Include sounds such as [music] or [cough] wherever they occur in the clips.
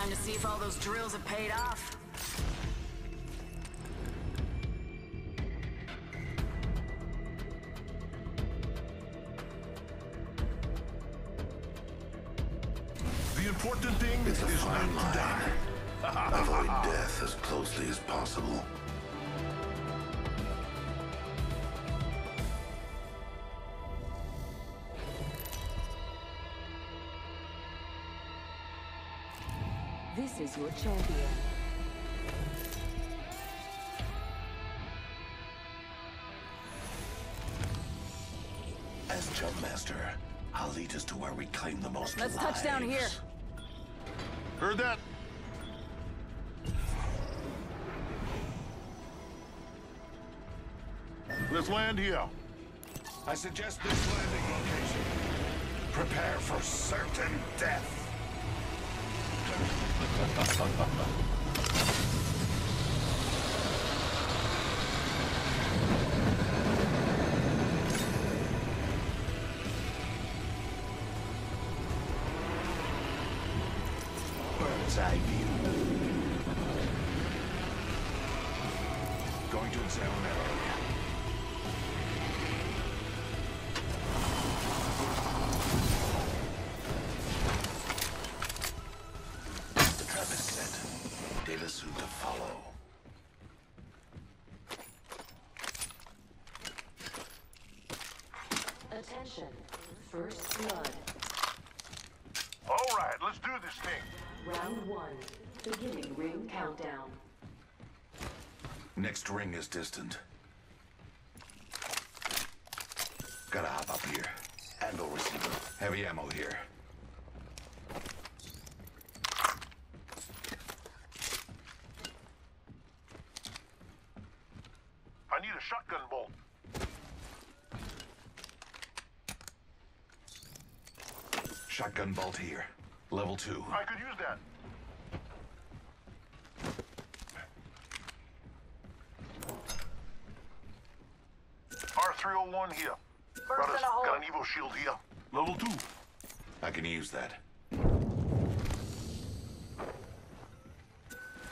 Time to see if all those drills have paid off. The important thing It's a is fine not to die. [laughs] Avoid death as closely as possible. Champion. As Jump Master, I'll lead us to where we claim the most Let's touch down here. Heard that? Let's land here. I suggest this landing location. Prepare for certain death. 分かった。Attention. First blood. All right, let's do this thing. Round one. Beginning ring countdown. Next ring is distant. Gotta hop up here. Handle receiver. Heavy ammo here. I need a shotgun bolt. Shotgun bolt here. Level two. I could use that. R301 here. Got, got an Evo shield here. Level 2. I can use that.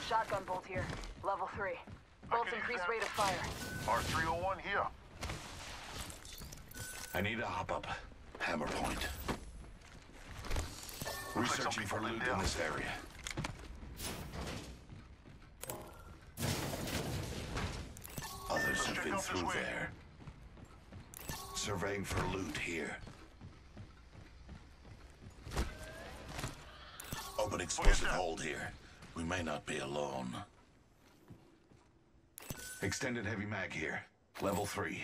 Shotgun bolt here. Level 3. Bolts increase rate of fire. R301 here. I need a hop up. Hammer point. Researching for loot in this area. Others have been through there. Surveying for loot here. Oh, Open explosive hold here. We may not be alone. Extended heavy mag here. Level 3.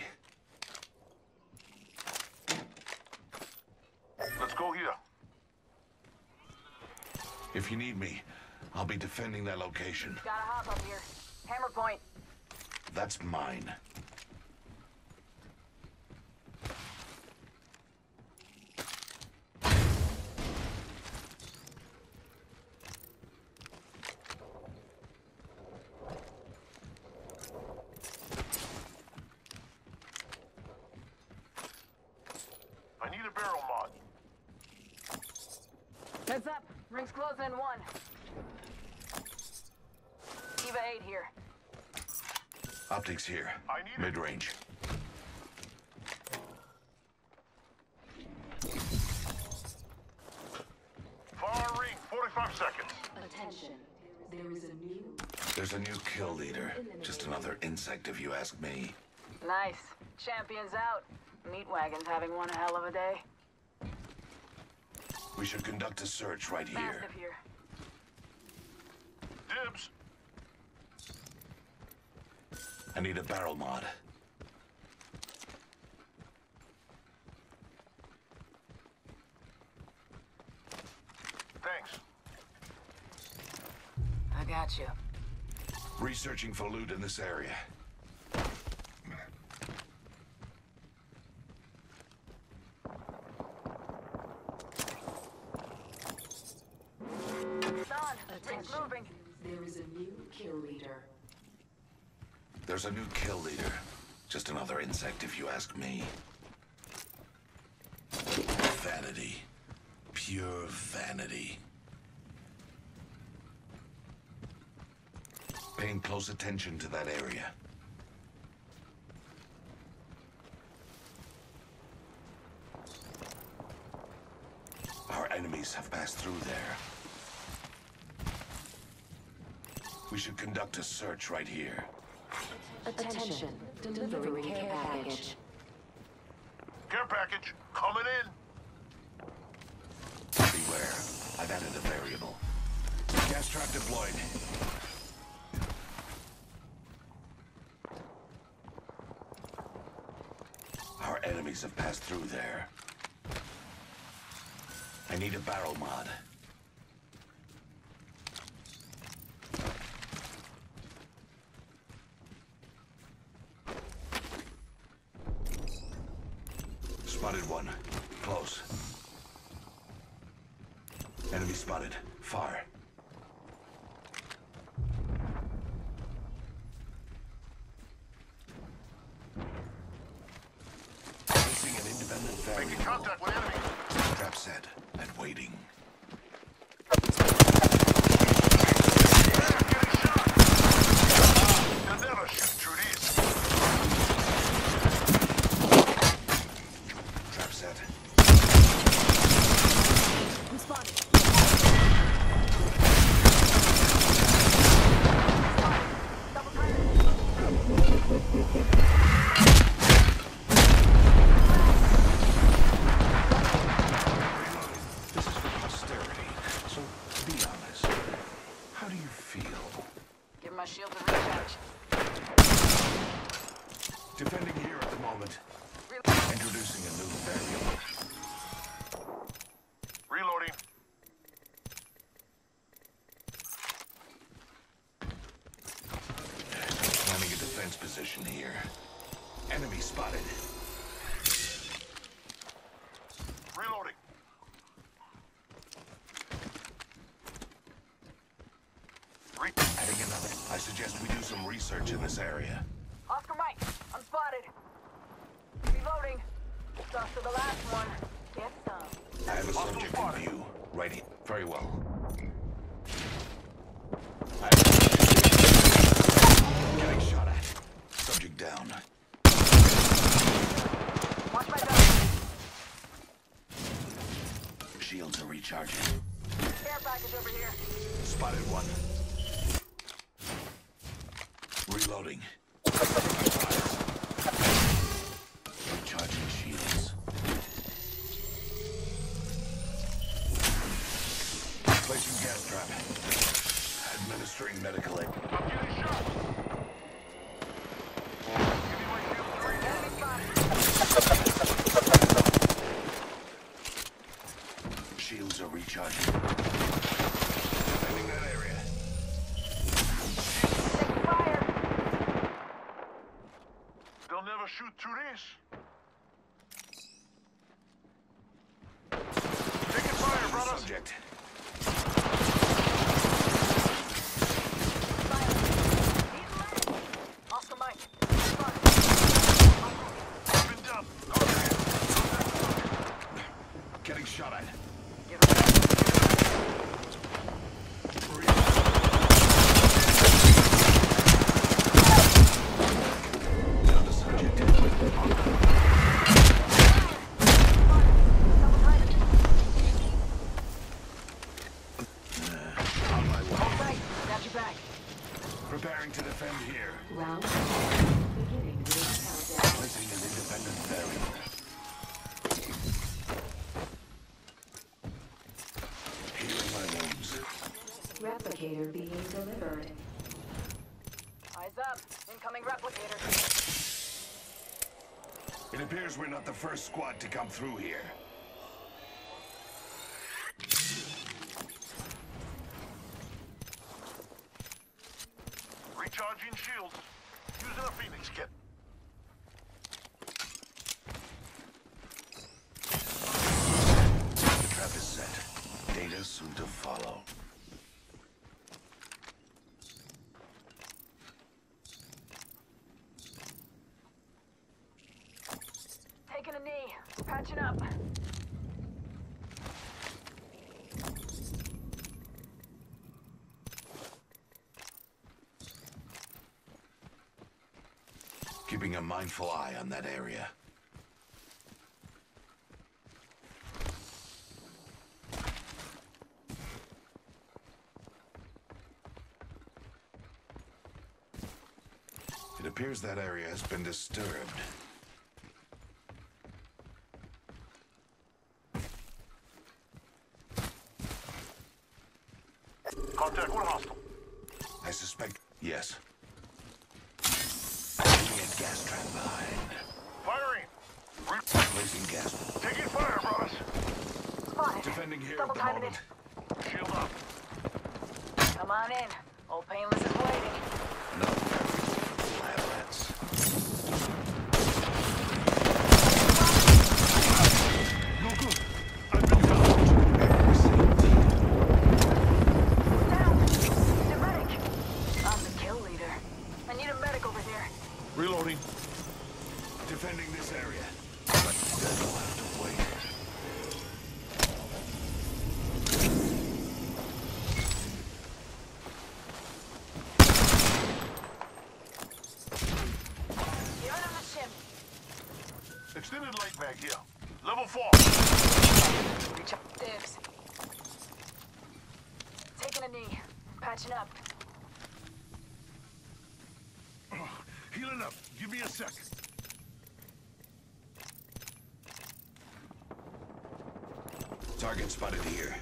If you need me, I'll be defending that location. Gotta hop up here. Hammer point. That's mine. I need a barrel mod. Heads up. Ring's closing in one. Eva 8 here. Optics here. I need. Mid-range. Far ring, 45 seconds. Attention. There is a new There's a new kill leader. Just another insect if you ask me. Nice. Champion's out. Meat Wagon's having one hell of a day. We should conduct a search right here. Massive here. Dibs. I need a barrel mod. Thanks. I got you. Researching for loot in this area. It's on. Ring's Attention. moving. There is a new kill leader. There's a new kill leader. Just another insect if you ask me. Vanity. Pure vanity. Paying close attention to that area. Our enemies have passed through there. We should conduct a search right here. Attention. Delivering care package. Care need a barrel mod. Spotted one. Close. Enemy spotted. Far. Facing an independent Making variable. contact with enemy. Trap set and waiting. Yeah, getting shot. You'll never shoot through these. Trap set. I'm spotted. Double time. This is for posterity. So be honest. How do you feel? Give my shield a recharge. Defending here at the moment. Reload. Introducing a new variable. Reloading. Planning a defense position here. Enemy spotted. Reloading. Re Adding another. I suggest we do in this area. Oscar Mike, I'm spotted. Reloading. The last one. Get some. I have a subject in view. Right here. Very well. Getting shot at. Subject down. Watch my. Shields are recharging. Care package over here. Spotted one. Reloading. Recharging shields. Placing gas trap. Administering medical aid. Shields are recharging. Defending that area. Shoot through this. Here. Recharging shields. Using a Phoenix kit. The trap is set. Data soon to follow. Taking a knee. Patching up. Keeping a mindful eye on that area. It appears that area has been disturbed. Contact with hostile. I suspect... Yes. Placing a gas trap behind. Firing. Re- Placing gas... Taking fire, brothers. Spotted. Defending here Double at the timing it. Shield up. Come on in. Old Painless is waiting. No lab rats. No good. I've been down. Same team. Down. Need a medic. I'm the kill leader. I need a medic over here. Reloading. Defending this area. But that will have to wait. The end of the chimney. Extended light mag here. Level four. Reach up. Dibs. Taking a knee. Patching up. [clears throat] Healing up. Give me a sec. Target spotted here.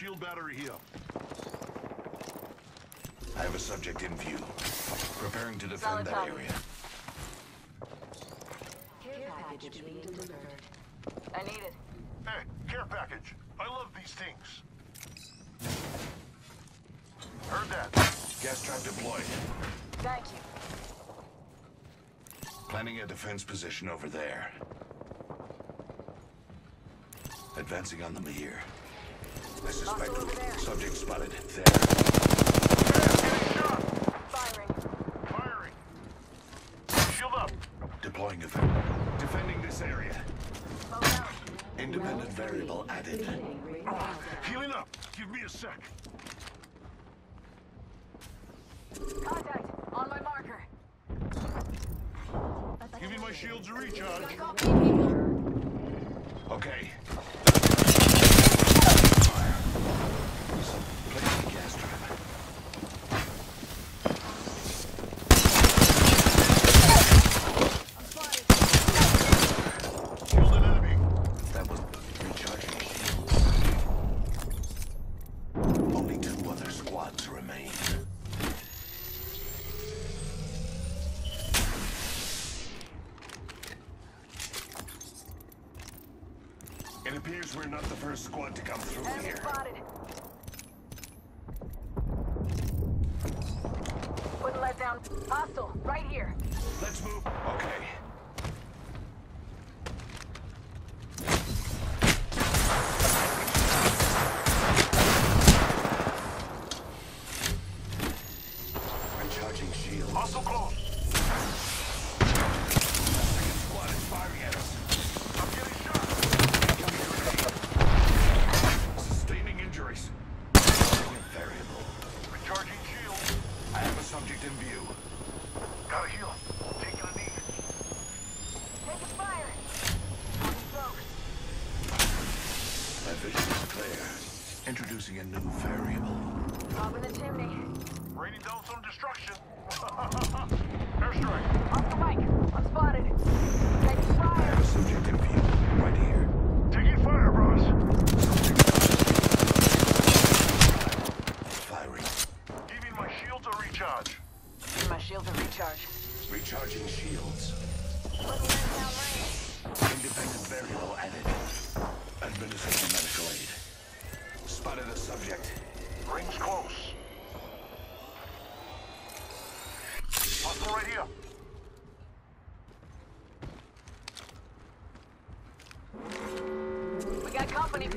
Shield battery here. I have a subject in view. Preparing to defend Solid that copy. area. Care package being delivered. I need it. Hey, care package. I love these things. Heard that. Gas trap deployed. Thank you. Planning a defense position over there. Advancing on them here. I suspect Hostile over there. subject spotted there. Firing. Firing. Shield up. Deploying event. Defending this area. Independent variable added. Beginning. Healing up. Give me a sec. Contact. On my marker. Give me my shields to recharge. Got company, people. Okay.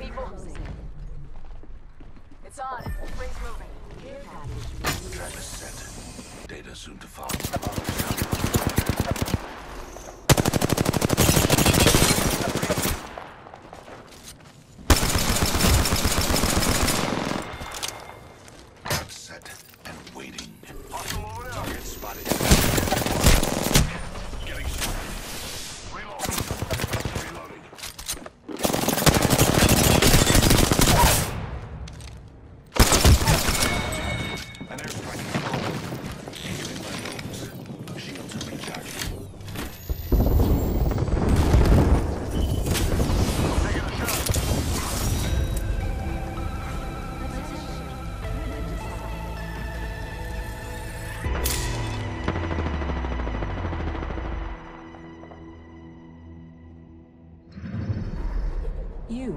People. Closing. It's on. Ring's moving. Is set. Data soon to follow.